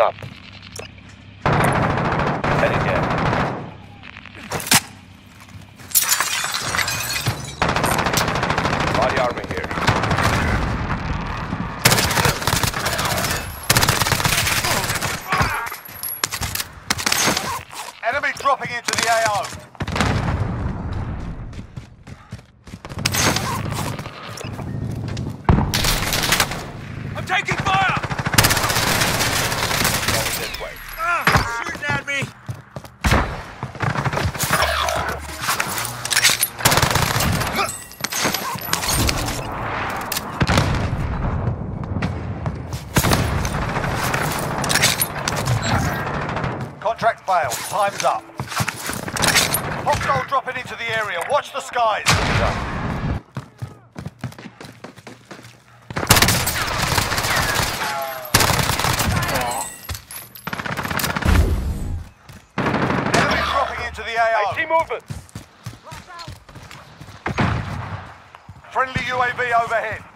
Heading up. Heading down. Enemy dropping into the AO. The area. Watch the skies. Enemy dropping into the AO. movement! Friendly UAV overhead.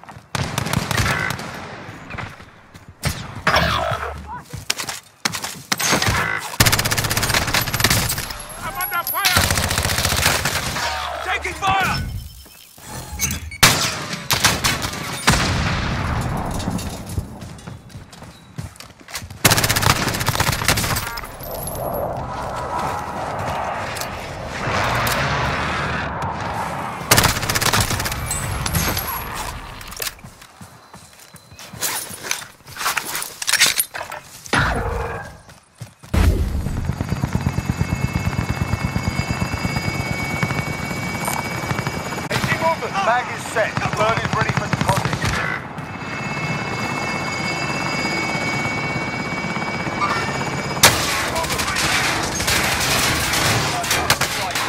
Bag is set. Bird is ready for deposit.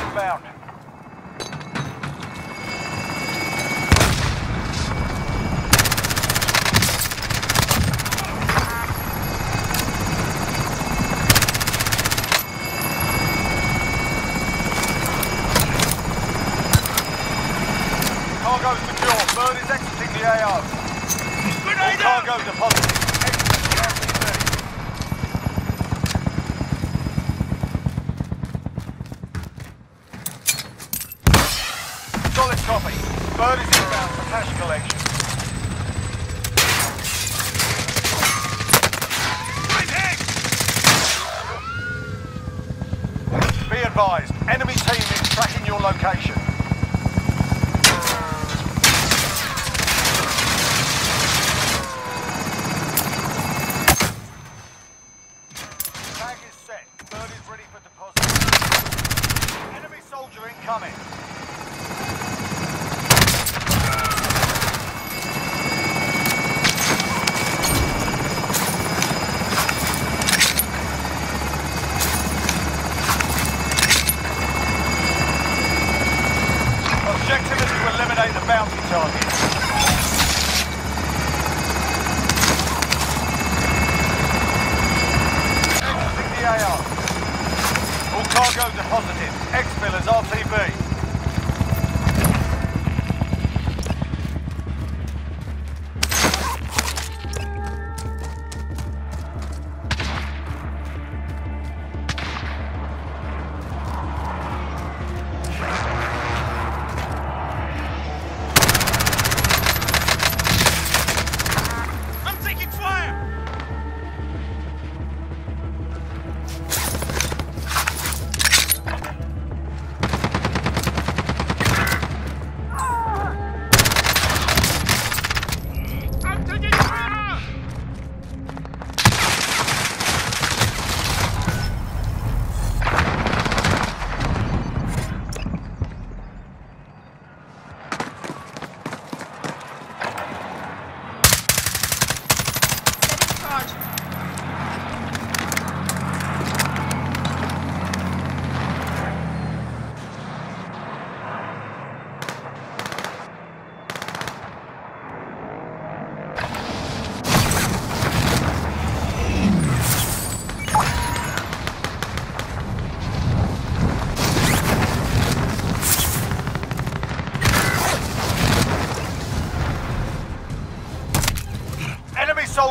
Inbound. Cargo secure. Bird is exiting the AO. All Grenade cargo out! deposited. Exit the RCC. Solid copy. Bird is inbound for cash collection. Be advised, enemy team is tracking your location. Tag is set. Bird is ready for deposit. Enemy soldier incoming. Objective is to eliminate the bounty target. Exiting the AO. All cargo deposited. Exfil as RTB.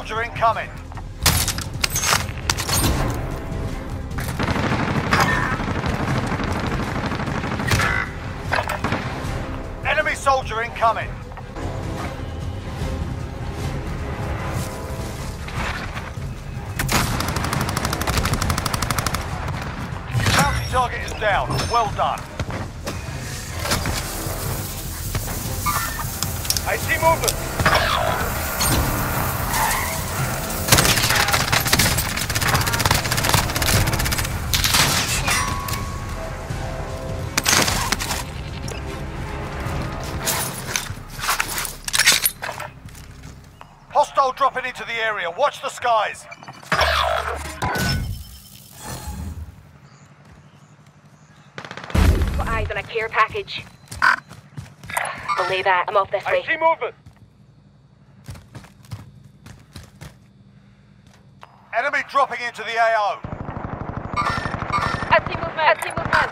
Soldier incoming. Enemy soldier incoming. Bounty target is down. Well done. I see movement. Area. Watch the skies. Got eyes on a care package. Belay that. I'm off this I way. see movement. Enemy dropping into the AO. I see movement. I see movement.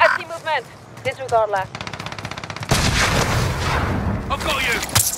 I see movement. Disregard left. I've got you.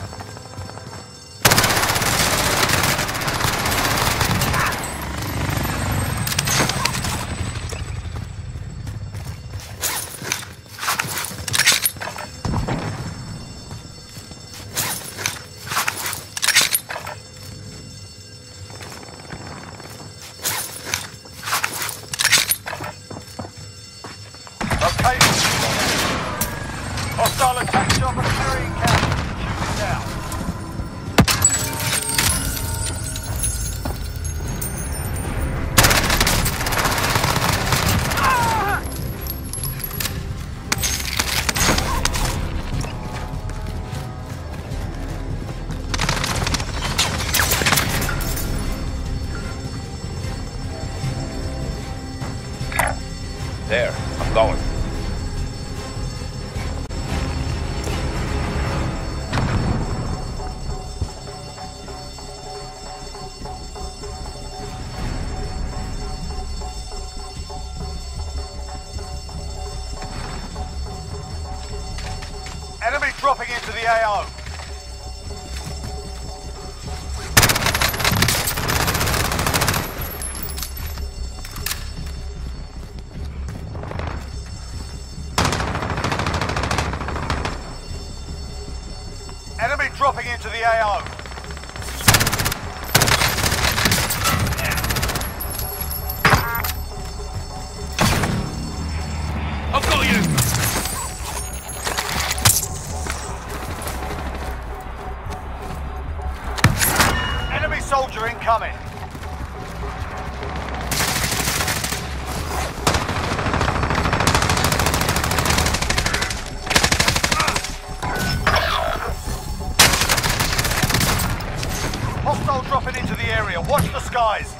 Watch the skies.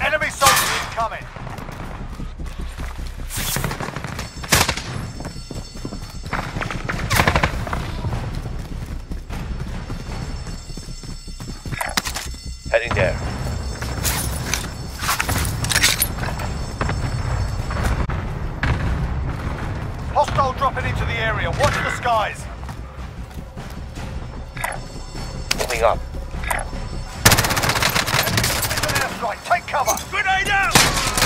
Enemy soldier incoming. Heading there. Hostile dropping into the area. Watch the skies. Moving up. It's airstrike. Take cover. Grenade out!